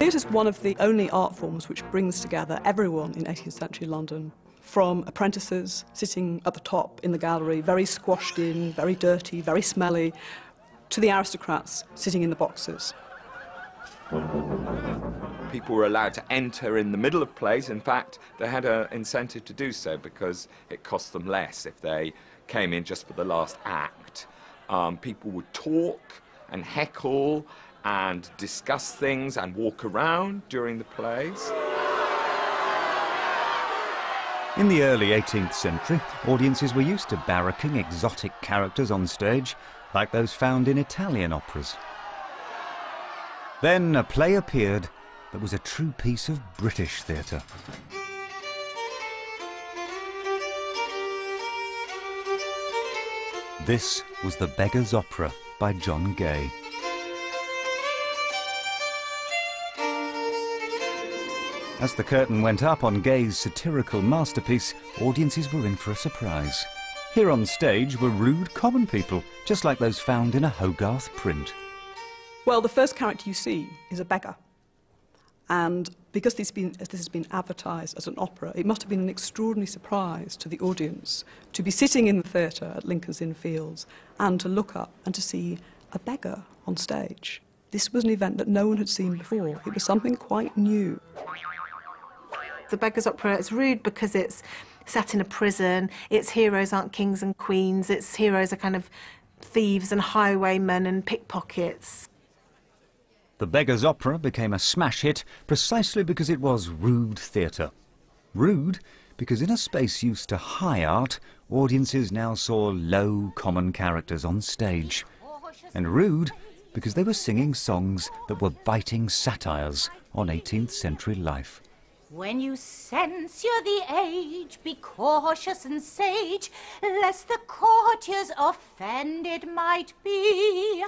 Theatre is one of the only art forms which brings together everyone in 18th century London, from apprentices sitting at the top in the gallery, very squashed in, very dirty, very smelly, to the aristocrats sitting in the boxes. People were allowed to enter in the middle of plays. In fact, they had an incentive to do so because it cost them less if they came in just for the last act. Um, people would talk and heckle and discuss things and walk around during the plays. In the early 18th century, audiences were used to barracking exotic characters on stage, like those found in Italian operas. Then a play appeared that was a true piece of British theatre. This was The Beggar's Opera by John Gay. As the curtain went up on Gay's satirical masterpiece, audiences were in for a surprise. Here on stage were rude common people, just like those found in a Hogarth print. Well, the first character you see is a beggar. And because this, been, this, has been advertised as an opera, it must have been an extraordinary surprise to the audience to be sitting in the theatre at Lincoln's Inn Fields and to look up and to see a beggar on stage. This was an event that no one had seen before. It was something quite new. The Beggar's Opera is rude because it's set in a prison. Its heroes aren't kings and queens. Its heroes are kind of thieves and highwaymen and pickpockets. The Beggar's Opera became a smash hit precisely because it was rude theatre. Rude because in a space used to high art, audiences now saw low common characters on stage. And rude because they were singing songs that were biting satires on 18th century life. When you censure the age, be cautious and sage, lest the courtiers offended might be.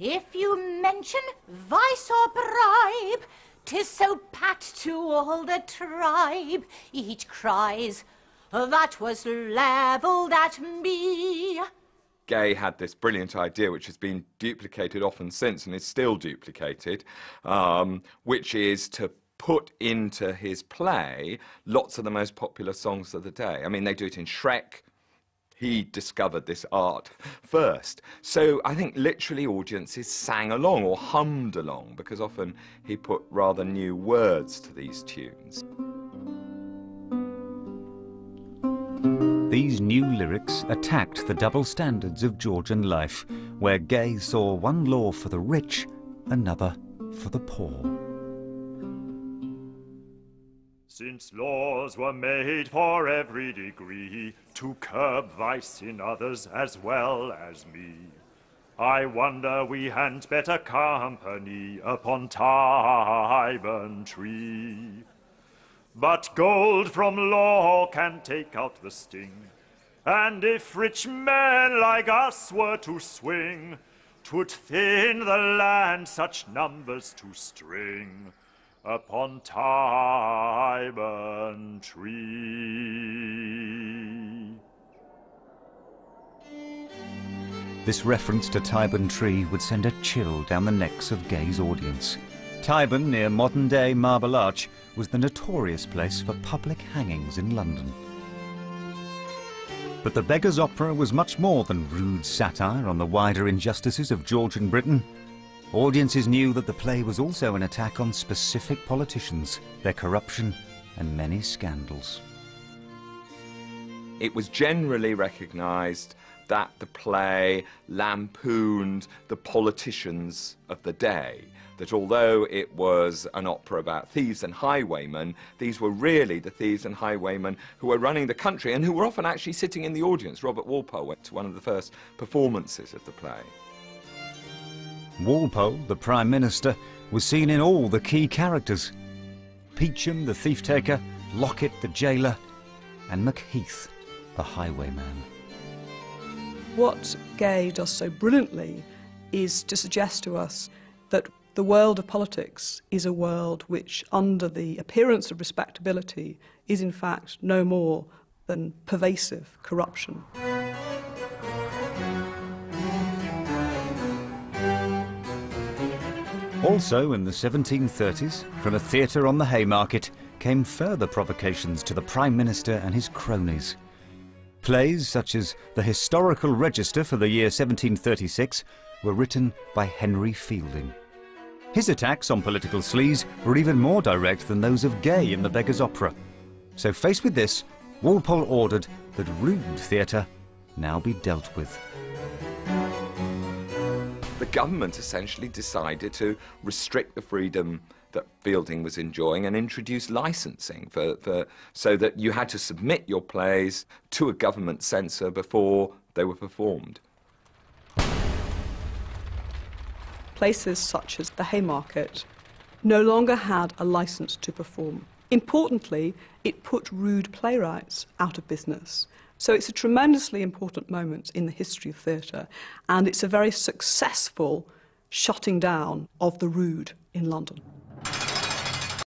If you mention vice or bribe, 'tis so pat to all the tribe. Each cries, that was levelled at me. Gay had this brilliant idea, which has been duplicated often since and is still duplicated, um, which is to put into his play lots of the most popular songs of the day. I mean, they do it in Shrek. He discovered this art first. So I think literally audiences sang along or hummed along because often he put rather new words to these tunes. These new lyrics attacked the double standards of Georgian life, where Gay saw one law for the rich, another for the poor. Since laws were made for every degree to curb vice in others as well as me, I wonder we hadn't better company upon Tyburn tree. But gold from law can take out the sting, and if rich men like us were to swing, 'twould thin the land such numbers to string upon Tyburn tree. This reference to Tyburn Tree would send a chill down the necks of Gay's audience. Tyburn, near modern-day Marble Arch, was the notorious place for public hangings in London. But the Beggar's Opera was much more than rude satire on the wider injustices of Georgian Britain. Audiences knew that the play was also an attack on specific politicians, their corruption, and many scandals. It was generally recognised that the play lampooned the politicians of the day. That although it was an opera about thieves and highwaymen, these were really the thieves and highwaymen who were running the country and who were often actually sitting in the audience. Robert Walpole went to one of the first performances of the play. Walpole, the Prime Minister, was seen in all the key characters. Peachum, the thief-taker, Lockit, the jailer, and Macheath, the highwayman. What Gay does so brilliantly is to suggest to us that the world of politics is a world which, under the appearance of respectability, is in fact no more than pervasive corruption. Also in the 1730s, from a theatre on the Haymarket, came further provocations to the Prime Minister and his cronies. Plays such as The Historical Register for the year 1736 were written by Henry Fielding. His attacks on political sleaze were even more direct than those of Gay in The Beggar's Opera. So faced with this, Walpole ordered that rude theatre now be dealt with. The government essentially decided to restrict the freedom that Fielding was enjoying and introduce licensing for, for, so that you had to submit your plays to a government censor before they were performed. Places such as the Haymarket no longer had a license to perform. Importantly, it put rude playwrights out of business. So it's a tremendously important moment in the history of theatre, and it's a very successful shutting down of the rude in London.